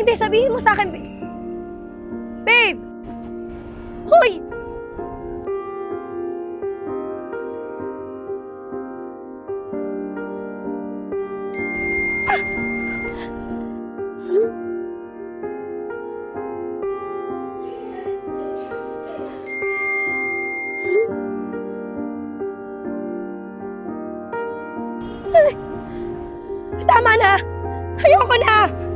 Hindi, sabihin mo sa akin, babe. Hoy! Tama na! Ayoko na!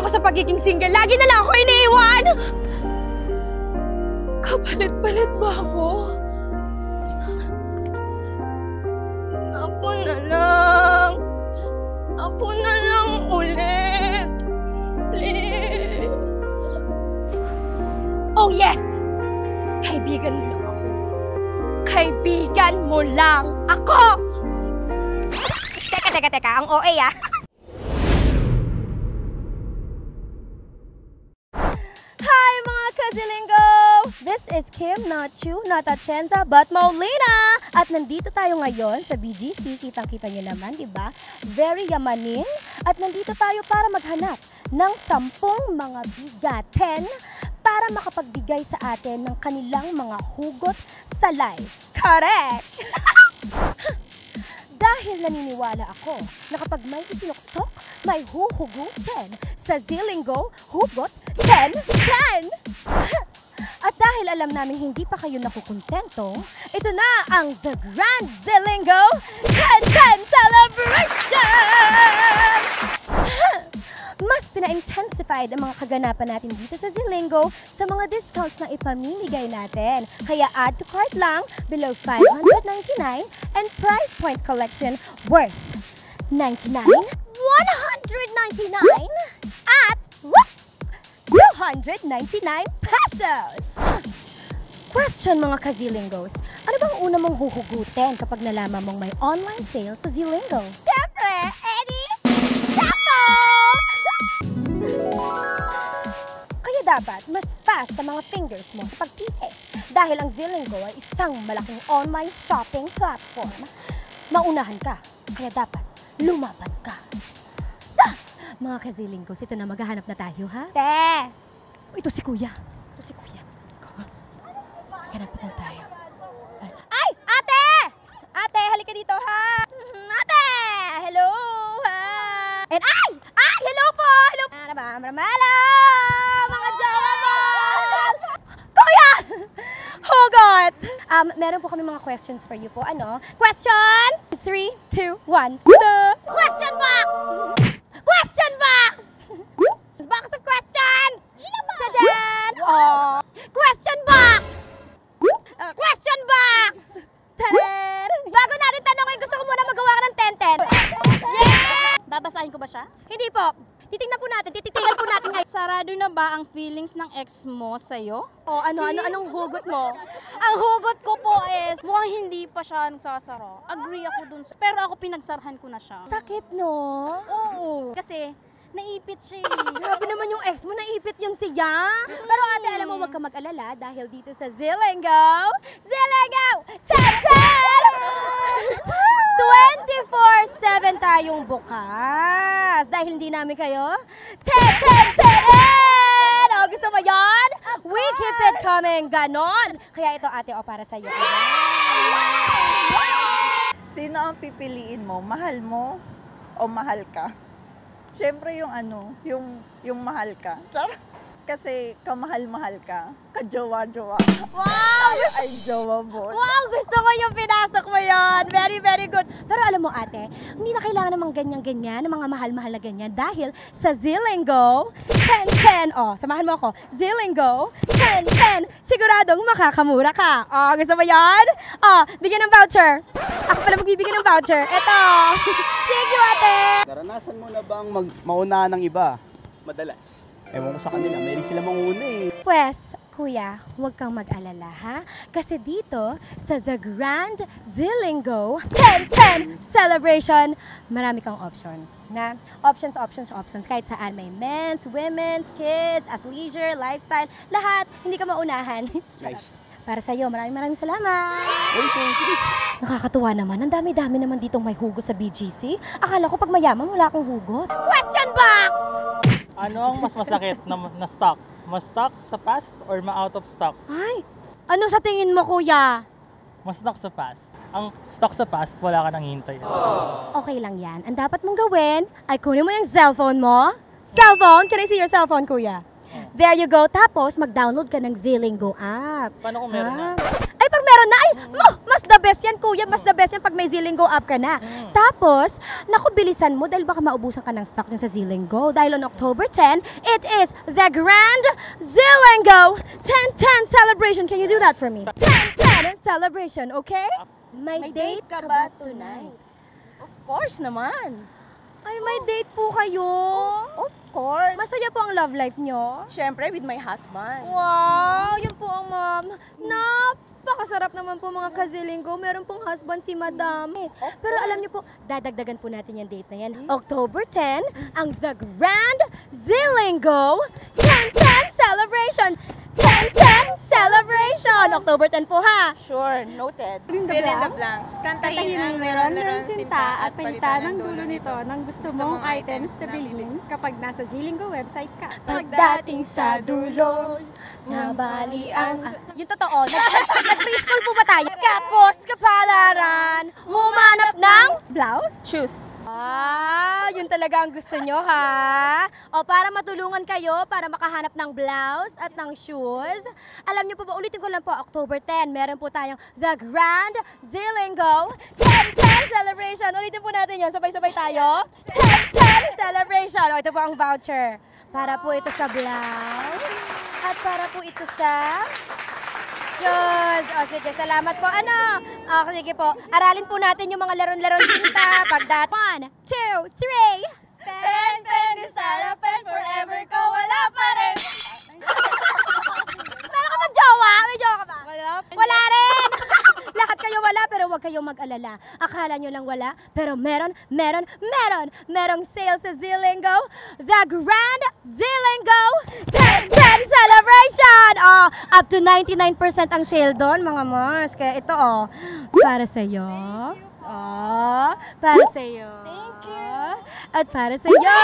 Ako sa pagiging single. Lagi na lang ako iniiwan! Kapalit-palit ba ako? Ako na lang. Ako na lang ulit. Please. Oh yes! Kaibigan mo lang ako. Kaibigan mo lang ako! Teka, teka, teka. Ang OA ah. This is Kim, not you, not Atienza, but Maulina! At nandito tayo ngayon sa BGC. Kitang-kita niyo naman, di ba? Very yamanin. At nandito tayo para maghanap ng sampung mga bigaten para makapagbigay sa atin ng kanilang mga hugot sa life. Correct! Dahil naniniwala ako na kapag may isinuktok, may huhugutin sa Zilingo Hugot 10-10! At dahil alam namin hindi pa kayo nakukontento, ito na ang The Grand Zilingo 10-10 Celebration! Mas pina-intensified ang mga kaganapan natin dito sa Zilingo sa mga discounts na ipamimigay natin. Kaya add to cart lang below 599 and price point collection worth 99, 199 at whoop, 299 pesos! Question mga ka-Zilingos, ano bang una mong huhugutin kapag nalaman mong may online sale sa Zilingo? Siyempre, Eddie! Kaya dapat mas fast ang mga fingers mo sa pagpili. Dahil ang Zilingo ay isang malaking online shopping platform. Maunahan ka, kaya dapat lumaban ka. Ah! Mga ka-Zilingos, ito na maghahanap na tayo, ha? Te! Ito si Kuya. Ito si Kuya. Ikaw, ha? Maghanap na tayo. Ay! Ate! Ate, halika dito, ha? Ate! Hello, ha? And ay! Ay! Hello po! Hello! Maram, hello! Mga jowa mo! Kuya! Hugot! Um, meron po kami mga questions for you po. Ano? Questions? 3, 2, 1. Question box! Question box! Tadaan! Bago natin tanongin, gusto ko muna magawa ka ng 10-10. Yeah! Babasahin ko ba siya? Hindi po. Titingnan po natin. Tititigan po natin ngayon. Sarado na ba ang feelings ng ex mo sa'yo? Oh, ano, ano, anong hugot mo? Ang hugot ko po is, mukhang hindi pa siya nagsasara. Agree ako dun. Pero ako pinagsarhan ko na siya. Sakit, no? Oo. Kasi, naipit siya eh. Grabe naman yung ex mo, naipit yun siya. Pero ate, alam mo, huwag ka mag-alala dahil dito sa Zilingo, Zilingo, Chan-Chan! 24-7 tayong bukas. Dahil hindi namin kayo, ten ten ten O, gusto mo yon? We keep it coming, ganon. Kaya ito ate, o para sa'yo. Sino ang pipiliin mo? Mahal mo o mahal ka? Siyempre yung ano, yung, yung mahal ka. Char! Kasi kamahal-mahal ka, kajowa-jowa. Wow! Ay, jowa mo. Wow, gusto ko yung pinasok mo yon. Very, very good. Pero alam mo ate, hindi na kailangan namang ganyan-ganyan, ng mga mahal-mahal na ganyan. Dahil sa Zilingo, 10-10. Oh, samahan mo ako. Zilingo, 10-10. Siguradong makakamura ka. Oh, gusto mo yon? Oh, bigyan ng voucher. Ako pala magbibigyan ng voucher. Eto. Thank you, ate. Naranasan mo na bang mag mauna ng iba? Madalas. Ewan ko sa kanila, mahilig sila manguna eh. Pwes, kuya, huwag kang mag-alala ha. Kasi dito sa The Grand Zilingo 10-10 Celebration, marami kang options. Na options, options, options. Kahit saan may men's, women's, kids, athleisure, lifestyle, lahat. Hindi ka maunahan. Nice. Para sa'yo, maraming maraming salamat. Thank you. Nakakatuwa naman. Ang dami-dami naman ditong may hugot sa BGC. Akala ko pag mayaman, wala akong hugot. Question box! Ano ang mas masakit na, na stock? Mas stock sa past or ma-out of stock? Ay, ano sa tingin mo, kuya? Mas stock sa past. Ang stock sa past, wala ka nang hintay. Okay lang yan. Ang dapat mong gawin ay kunin mo yung cellphone mo. Cellphone? Can I see your cellphone, kuya? There you go. Tapos, mag-download ka ng Zilingo app. Paano kung meron na? Ah. Ay, pag meron na, ay, mo, mas the best yan, kuya. Mas the best yan pag may Zilingo app ka na. Tapos, naku, bilisan mo dahil baka maubusan ka ng stock nyo sa Zilingo. Dahil on October 10, it is the Grand Zilingo 10-10 celebration. Can you do that for me? 10-10 celebration, okay? May, date ka ba tonight? Of course naman. Ay, may date po kayo. Of course. Masaya po ang love life nyo. Siyempre, with my husband. Wow, yun po ang ma'am. Napakasarap naman po mga kazilinggo. Meron pong husband si madam. Pero alam niyo po, dadagdagan po natin yung date na yan. October 10, ang The Grand Zilingo 10-10 Celebration. 10-10 Celebration! October 10 po ha. Sure, noted. Fill in the blanks. Kantahin ang meron-meron sinta at palitan ng dulo nito ng gusto mong items na bilhin kapag nasa Zilingo website ka. Pagdating sa dulo, nabalian. Ah, yung totoo, nag- nag-preschool po ba tayo? Kapos kapalaran, humanap ng blouse? Shoes. Ah, yun talaga ang gusto nyo, ha? O para matulungan kayo, para makahanap ng blouse at ng shoes. Alam nyo po ba, ulitin ko lang po, October 10, meron po tayong The Grand Zilingo 10-10 Celebration. Ulitin po natin yun, sabay-sabay tayo. 10-10 Celebration. O, ito po ang voucher. Para po ito sa blouse. At para po ito sa shoes. O sige, salamat po. Ano? O sige po, aralin po natin yung mga laron-laron sinta. Pagdat. One, two, three. Pen, pen, Sara, pen, forever ko, wala pa rin. Meron ka bang jowa? May jowa ka ba? Wala. Wala rin. Lahat kayo wala, pero huwag kayong mag-alala. Akala nyo lang wala, pero meron, meron, meron. Merong sale sa Zilingo. The Grand Zilingo 10-10 Celebration! Up to 99% ang sale doon, mga Mars. Kaya ito, oh, para sa'yo. Oh, para sa'yo. Thank you. At para sa'yo.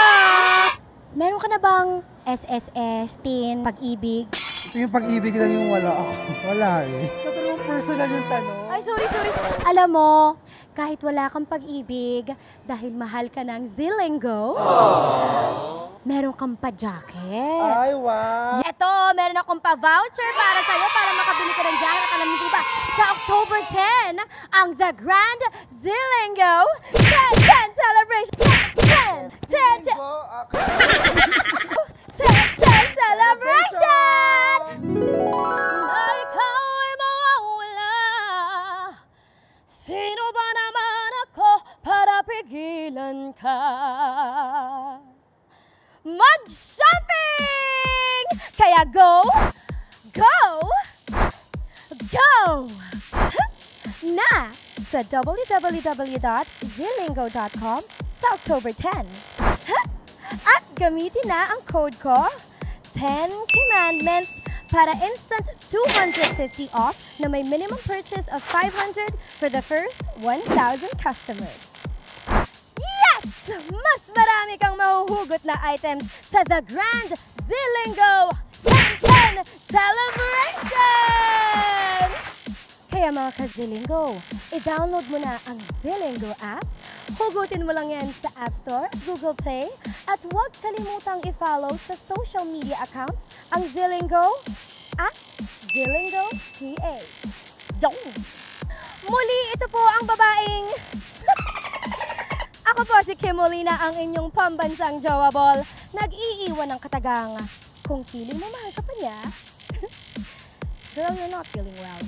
Meron ka na bang SSS, teen, pag-ibig? Yung pag-ibig lang yung wala ako. Wala eh. Pero personal yung tanong. Ay, sorry, sorry. Alam mo, kahit wala kang pag-ibig, dahil mahal ka ng Zilingo, meron kang pa-jacket. Ay, wow. Ito, meron akong pa-voucher para sa'yo para makabili ka ng jacket. Alam niyo ba, sa October 10, ang The Grand Zilingo 10-10 Celebration. 10! 10! 10! 10 celebration! Ikaw ay mawawala Sino ba naman ako para pigilan ka? Mag-shopping! Kaya go, go, go! Na sa www.zilingo.com sa October 10. At gamitin na ang code ko, 10 Commandments, para instant 250 off na may minimum purchase of 500 for the first 1,000 customers. Yes! Mas marami kang mahuhugot na items sa The Grand Zilingo 10 Celebration! Kaya mga ka-Zilingo, i-download mo na ang Zilingo app, hugutin mo lang yan sa App Store, Google Play, at huwag kalimutang i-follow sa social media accounts ang Zilingo at Zilingo PH. Yung! Muli, ito po ang babaeng... Ako po si Kim Molina, ang inyong pambansang Jowa Ball. Nag-iiwan ng katagang. Kung feeling mo mahal ka pa niya, girl, you're not feeling well.